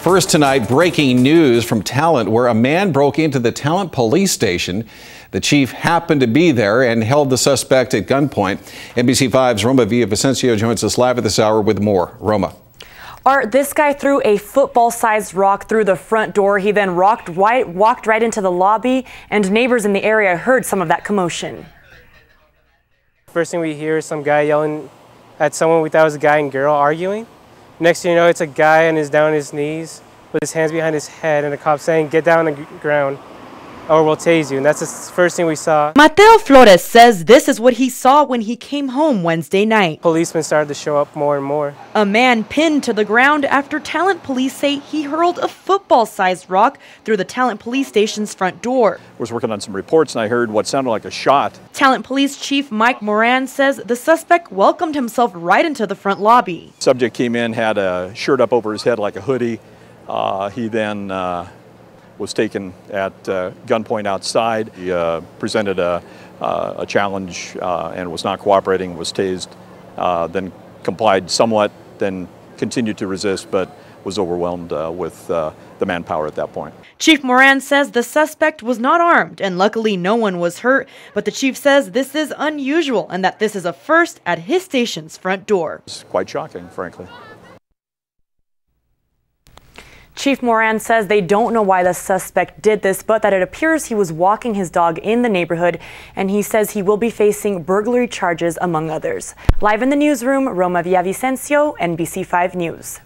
First tonight, breaking news from Talent, where a man broke into the Talent police station. The chief happened to be there and held the suspect at gunpoint. NBC5's Roma Villavicencio joins us live at this hour with more. Roma. Art, this guy threw a football-sized rock through the front door. He then walked right, walked right into the lobby, and neighbors in the area heard some of that commotion. First thing we hear is some guy yelling at someone we thought was a guy and girl arguing. Next thing you know, it's a guy and he's down on his knees with his hands behind his head and a cop saying, get down on the ground or we'll tase you. And that's the first thing we saw. Mateo Flores says this is what he saw when he came home Wednesday night. Policemen started to show up more and more. A man pinned to the ground after Talent police say he hurled a football-sized rock through the Talent police station's front door. I was working on some reports and I heard what sounded like a shot. Talent police chief Mike Moran says the suspect welcomed himself right into the front lobby. Subject came in, had a shirt up over his head like a hoodie. Uh, he then uh, was taken at uh, gunpoint outside. He uh, presented a, uh, a challenge uh, and was not cooperating, was tased, uh, then complied somewhat, then continued to resist, but was overwhelmed uh, with the manpower at that point. Chief Moran says the suspect was not armed and luckily no one was hurt, but the chief says this is unusual and that this is a first at his station's front door. It's quite shocking, frankly. Chief Moran says they don't know why the suspect did this, but that it appears he was walking his dog in the neighborhood, and he says he will be facing burglary charges, among others. Live in the newsroom, Roma Villavicencio, NBC5 News.